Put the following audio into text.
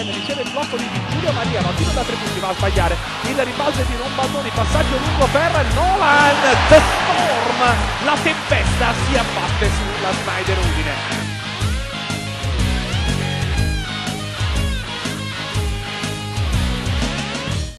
riceve il blocco di Giulio Maria, ma tiro da tre punti va a sbagliare. Il rimbalzo di Rombaldoni, passaggio lungo per Nolan. The Storm, la tempesta si abbatte sulla Snyder Udine.